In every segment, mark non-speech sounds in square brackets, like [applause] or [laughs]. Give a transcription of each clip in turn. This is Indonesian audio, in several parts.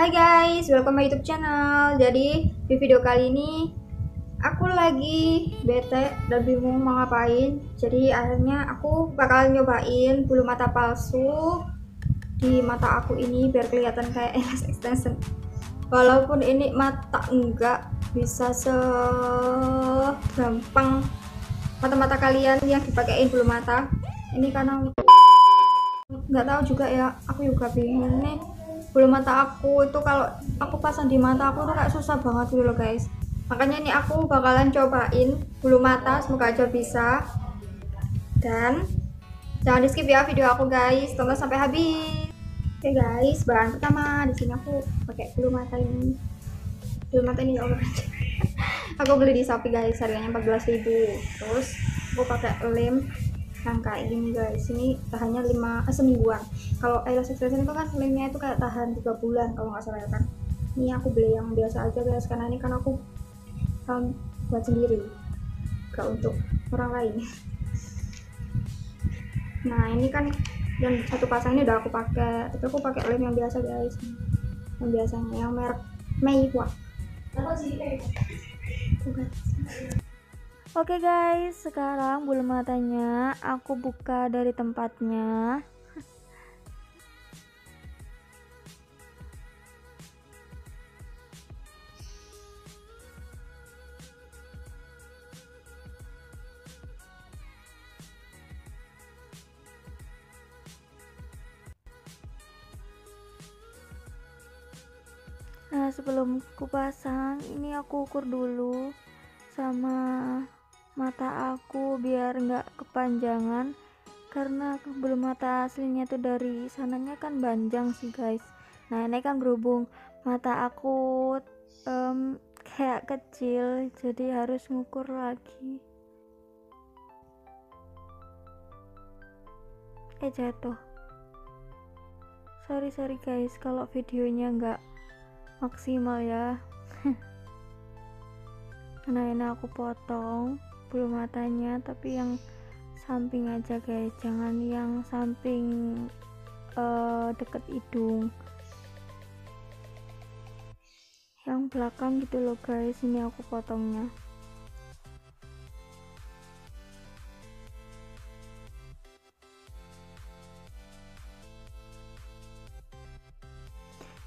Hai guys, welcome my YouTube channel. Jadi di video kali ini aku lagi bete dan bingung mau ngapain. Jadi akhirnya aku bakal nyobain bulu mata palsu di mata aku ini biar kelihatan kayak elas [laughs] extension. Walaupun ini mata enggak bisa segampang mata-mata kalian yang dipakein bulu mata. Ini karena nggak tahu juga ya, aku juga bingung nih bulu mata aku itu kalau aku pasang di mata aku tuh kayak susah banget gitu loh guys. Makanya ini aku bakalan cobain bulu mata semoga aja bisa. Dan jangan di skip ya video aku guys. Tonton sampai habis. Oke okay guys bahan pertama di sini aku pakai bulu mata ini. Bulu mata ini ya Allah. [laughs] Aku beli di shopee guys harganya 14.000 terus aku pakai lem yang kayak gini guys. Ini tahannya 5 eh, semingguan. Kalau eyelash extension itu kan lemnya itu kayak tahan 3 bulan kalau nggak salah ya kan? Ini aku beli yang biasa aja guys karena ini kan aku um, buat sendiri. Gak untuk orang lain. [laughs] Nah ini kan yang satu pasang ini udah aku pakai. Tapi aku pakai lem yang biasa guys. Yang biasanya yang merek Meiwa Oke guys, sekarang bulu matanya aku buka dari tempatnya. Nah, sebelum kupasang, ini aku ukur dulu sama mata aku biar nggak kepanjangan. Karena belum mata aslinya tuh dari sananya kan panjang sih guys. Nah ini kan berhubung mata aku um, kayak kecil jadi harus ngukur lagi. Eh jatuh. Sorry sorry guys kalau videonya nggak maksimal ya. [laughs] Nah ini aku potong bulu matanya tapi yang samping aja guys. Jangan yang samping uh, deket hidung. Yang belakang gitu loh guys. Ini aku potongnya.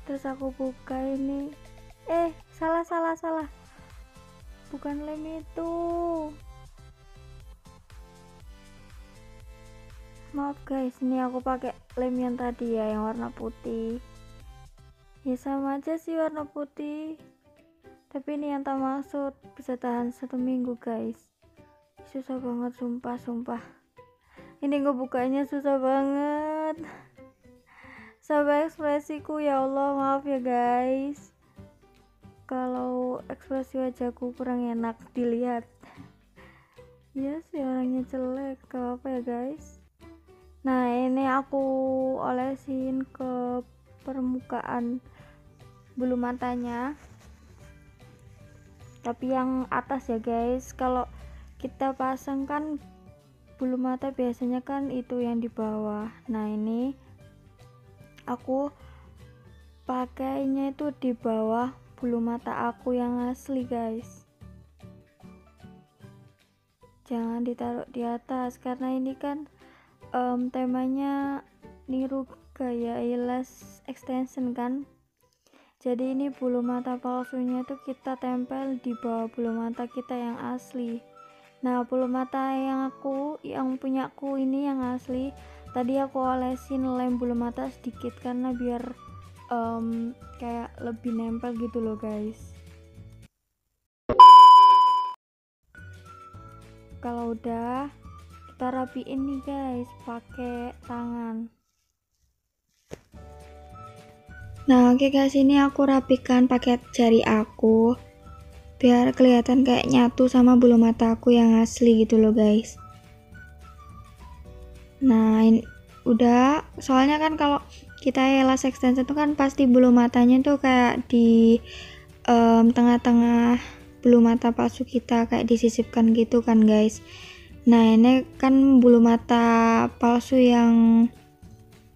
Terus aku buka ini. Eh salah salah salah. Bukan lem itu maaf guys. Ini aku pakai lem yang tadi ya yang warna putih. Ya sama aja sih warna putih. Tapi ini yang tak maksud. Bisa tahan satu minggu guys. Susah banget sumpah sumpah. Ini ngebukanya susah banget. Sampai ekspresiku ya Allah. Maaf ya guys. Kalau ekspresi wajahku kurang enak dilihat. Ya sih orangnya jelek. Gak apa ya guys nah ini aku olesin ke permukaan bulu matanya. Tapi yang atas ya guys. Kalau kita pasang kan bulu mata biasanya kan itu yang di bawah. Nah ini aku pakainya itu di bawah bulu mata aku yang asli guys. Jangan ditaruh di atas karena ini kan um, temanya niru gaya eyelash extension kan? Jadi ini bulu mata palsunya itu kita tempel di bawah bulu mata kita yang asli. Nah bulu mata yang aku yang punya aku ini yang asli tadi aku olesin lem bulu mata sedikit karena biar um, kayak lebih nempel gitu loh guys. Kalau udah kita rapiin nih guys pakai tangan. Nah oke okay guys ini aku rapikan pakai jari aku biar kelihatan kayak nyatu sama bulu mata aku yang asli gitu loh guys. Nah ini udah soalnya kan kalau kita eyelash extension itu kan pasti bulu matanya tuh kayak di tengah-tengah um, bulu mata palsu kita kayak disisipkan gitu kan guys nah ini kan bulu mata palsu yang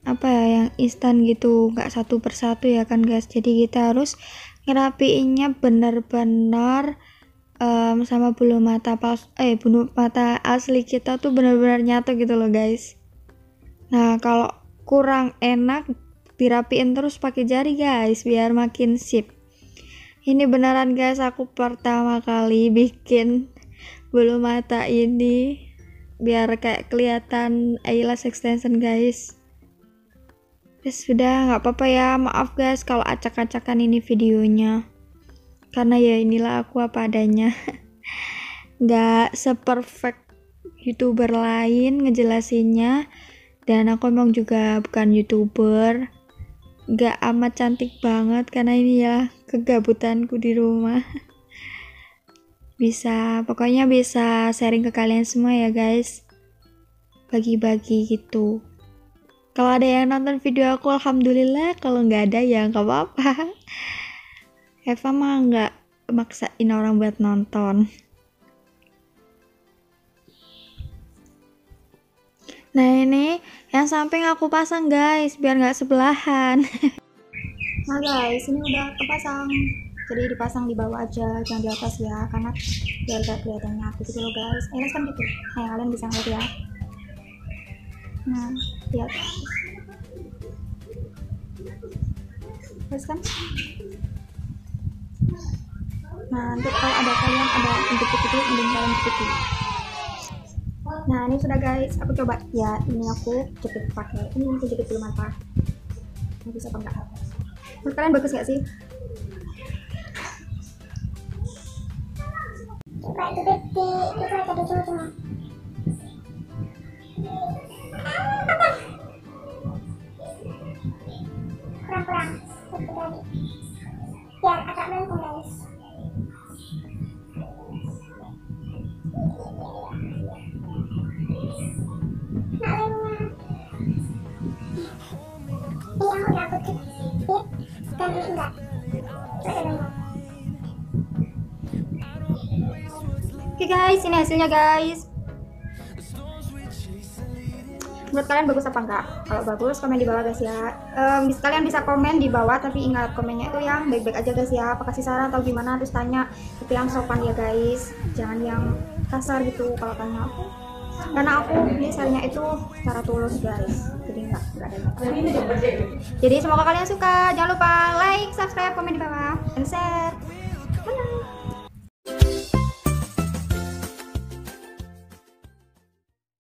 apa ya yang instan gitu. Nggak satu persatu ya kan guys. Jadi kita harus ngerapiinnya benar-benar um, sama bulu mata pas eh bulu mata asli kita tuh benar-benar nyatu gitu loh guys. Nah kalau kurang enak dirapiin terus pakai jari guys biar makin sip. Ini beneran guys aku pertama kali bikin bulu mata ini biar kayak kelihatan eyelash extension guys. Ya sudah nggak apa-apa ya. Maaf guys kalau acak-acakan ini videonya. Karena ya inilah aku apa adanya. [laughs] Nggak seperfect youtuber lain ngejelasinnya. Dan aku emang juga bukan youtuber. Nggak amat cantik banget karena ini ya kegabutanku di rumah [laughs] bisa pokoknya bisa sharing ke kalian semua ya guys. Bagi-bagi gitu. Kalau ada yang nonton video aku alhamdulillah. Kalau nggak ada ya nggak apa-apa. [laughs] Eva mah nggak maksain orang buat nonton. Nah ini yang samping aku pasang guys biar nggak sebelahan. [laughs] Nah guys ini udah kepasang jadi dipasang di bawah aja jangan di atas ya karena biar gak kelihatannya aku gitu loh guys. Eh kan gitu. Nah kalian bisa lihat ya. Nah lihat terus kan? Nah nanti kalau ada kalian ada untuk itu mending kalian ikuti nah ini sudah guys. Aku coba. Ya ini aku jepit pakai. Ini aku jepit mata. Ini bisa apa enggak? Menurut kalian bagus gak sih coba itu di itu aja di cuma kurang-kurang guys ini hasilnya guys. Menurut kalian bagus apa enggak? Kalau bagus komen di bawah guys ya. Um, kalian bisa komen di bawah tapi ingat komennya itu yang baik-baik aja guys ya. Apa kasih saran atau gimana terus tanya. Tapi yang sopan ya guys. Jangan yang kasar gitu kalau tanya. Aku karena aku biasanya itu secara tulus guys. Jadi enggak enggak ada jadi semoga kalian suka. Jangan lupa like subscribe komen di bawah. Dan share. Bye.